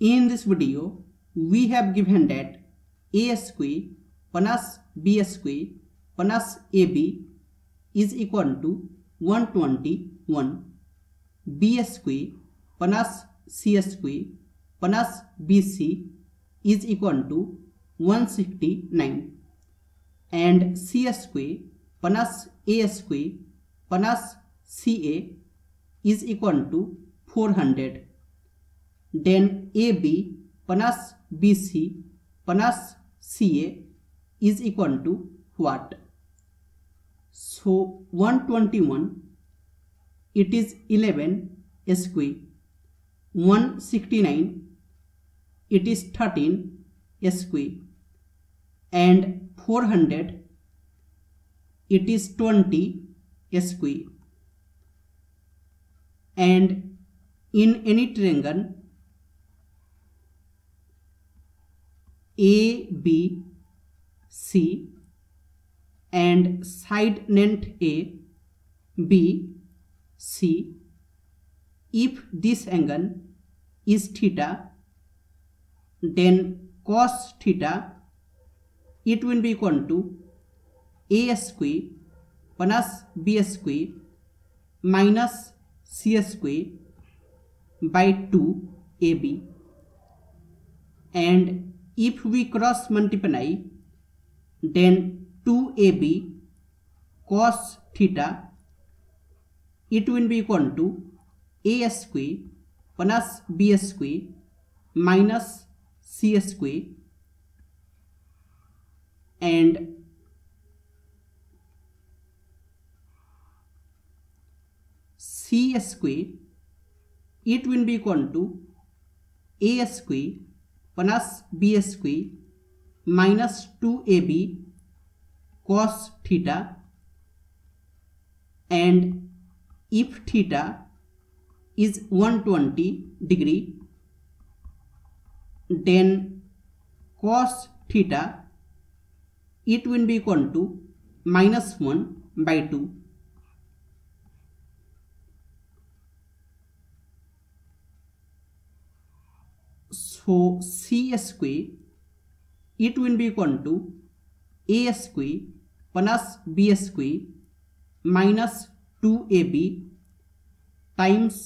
In this video, we have given that a square plus b square plus ab is equal to 121. b square plus c square plus bc is equal to 169 and c square plus a square plus ca is equal to 400 then A B plus B C plus C A is equal to what so one twenty one it is eleven square one sixty nine it is thirteen square and 400 it is twenty square and in any triangle a b c and side length a b c. If this angle is theta then cos theta it will be equal to a square plus b square minus c square by 2 ab and if we cross multiply then 2ab cos theta it will be equal to a square plus b square minus c square and c square it will be equal to a square plus b square minus 2ab cos theta and if theta is 120 degree then cos theta it will be equal to minus 1 by 2 so c square it will be equal to a square plus b square minus 2ab times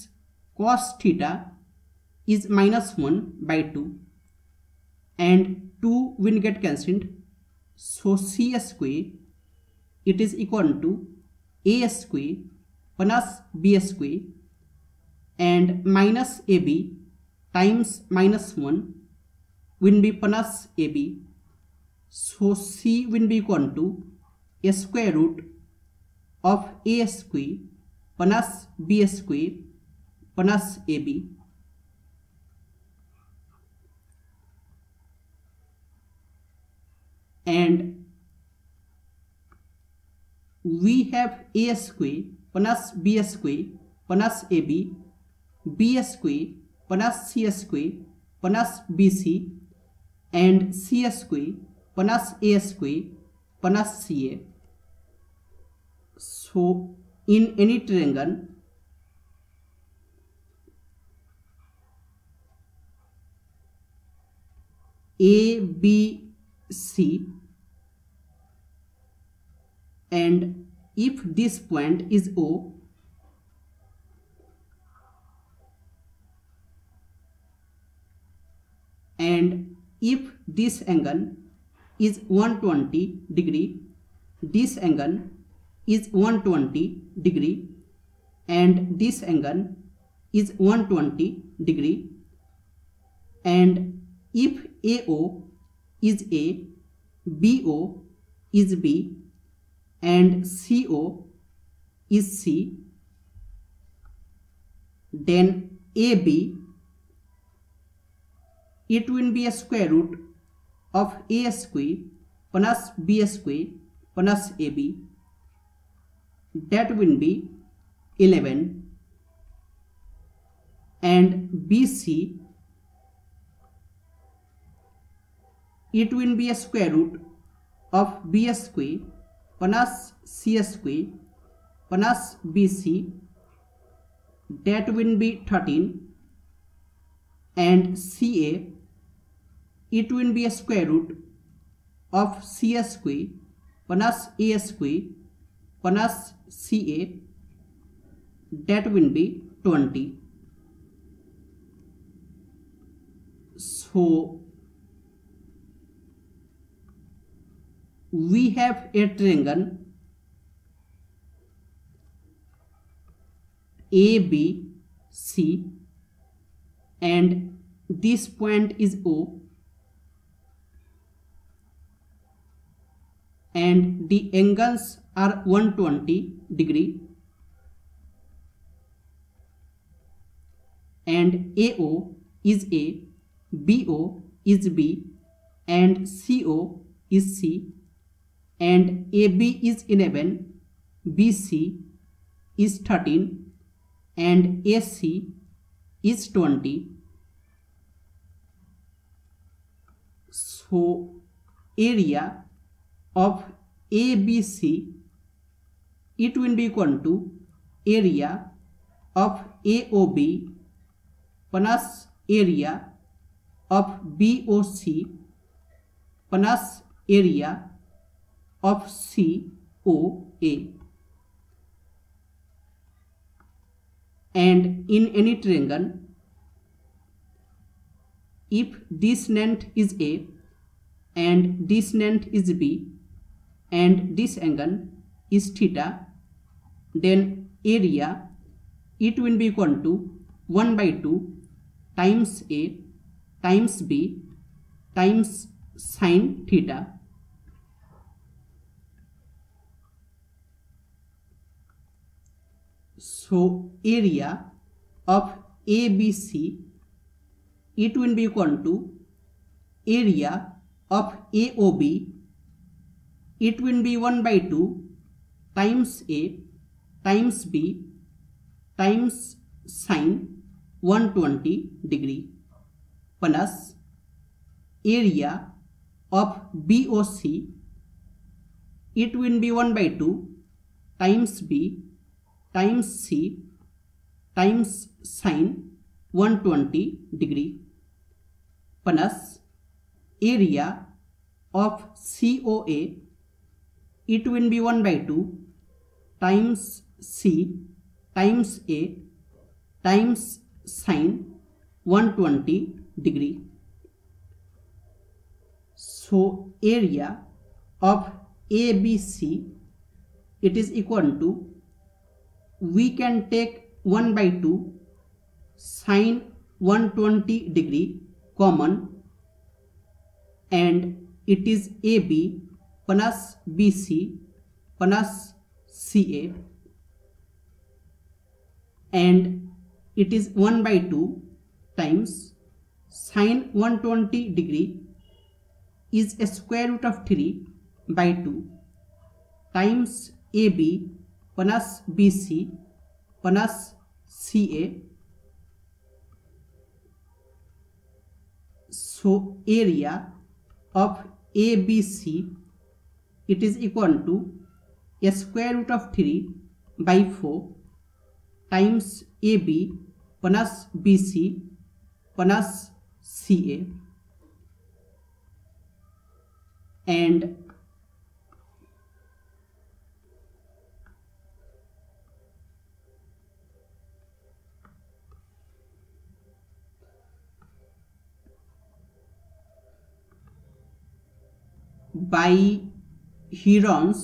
cos theta is minus 1 by 2 and 2 will get cancelled so c square it is equal to a square plus b square and minus ab times minus 1 will be plus ab so c will be equal to a square root of a square plus b square plus ab and we have a square plus b square plus ab b square plus C square plus B C and C square plus A square plus C A so in any triangle A B C and if this point is O and if this angle is 120 degree this angle is 120 degree and this angle is 120 degree and if AO is A BO is B and CO is C then AB it will be a square root of a square plus b square plus ab that will be 11 and bc it will be a square root of b square plus c square plus bc that will be 13 and CA, it will be a square root of C square plus A square plus CA that will be 20. So we have a triangle ABC and this point is O and the angles are 120 degree and AO is A, BO is B and CO is C and AB is 11, BC is 13 and AC is 20. So area of ABC it will be equal to area of AOB plus area of BOC plus area of COA. And in any triangle, if this length is A and this length is B and this angle is theta, then area it will be equal to 1 by 2 times A times B times sine theta. So area of ABC it will be equal to area of AOB it will be 1 by 2 times A times B times sine 120 degree plus area of BOC it will be 1 by 2 times B times C times sine 120 degree plus area of COA it will be 1 by 2 times C times A times sine 120 degree. So area of ABC it is equal to we can take 1 by 2 sine 120 degree common and it is AB plus BC plus CA and it is 1 by 2 times sine 120 degree is a square root of 3 by 2 times AB plus BC plus CA so area of ABC it is equal to a square root of 3 by 4 times AB plus BC plus CA and by Heron's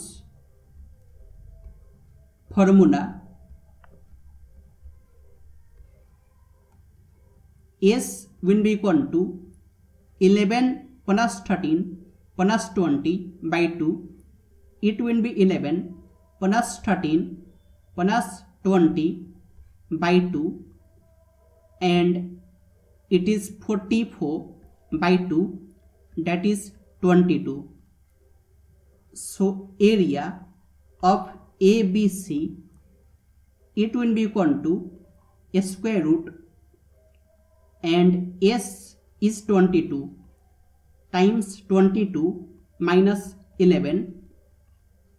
formula S will be equal to eleven plus thirteen plus twenty by two, it it eleven plus thirteen plus twenty by two, and it is forty four by two 2 is twenty two. So area of ABC it will be equal to a square root and S is 22 times 22 minus 11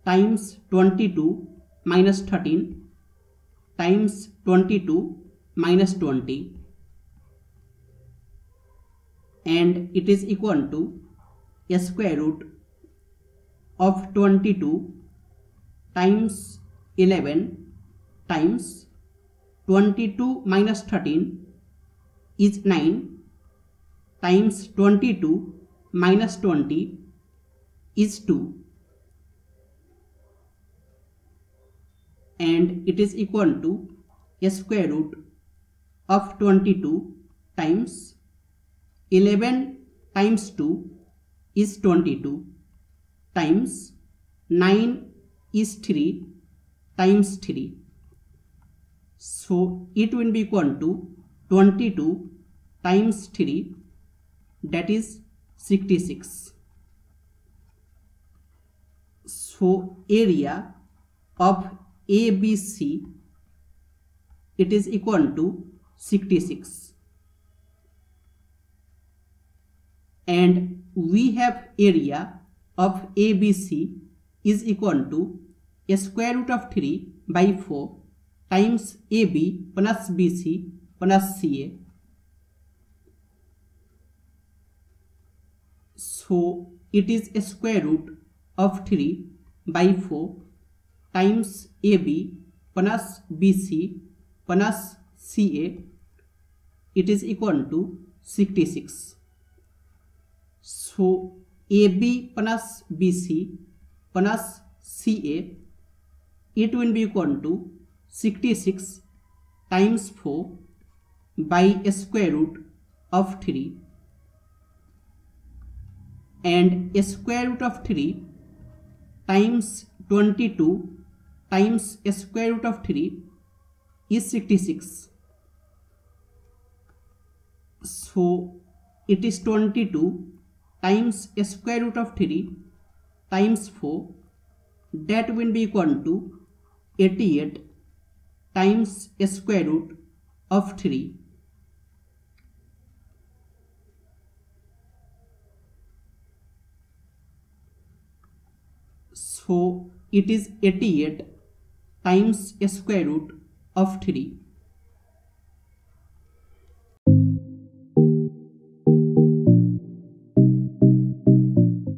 times 22 minus 13 times 22 minus 20 and it is equal to a square root of 22 times 11 times 22 minus 13 is 9 times 22 minus 20 is 2 and it is equal to a square root of 22 times 11 times 2 is 22 times 9 is 3 times 3 so it will be equal to 22 times 3 that is 66 so area of ABC it is equal to 66 and we have area of ABC is equal to a square root of 3 by 4 times AB plus BC plus CA. So it is a square root of 3 by 4 times AB plus BC plus CA it is equal to 66. So AB plus BC plus CA it will be equal to 66 times 4 by a square root of 3 and a square root of 3 times 22 times a square root of 3 is 66 so it is 22 times square root of 3 times 4 that will be equal to 88 times square root of 3 so it is 88 times square root of 3